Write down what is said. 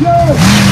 Let's!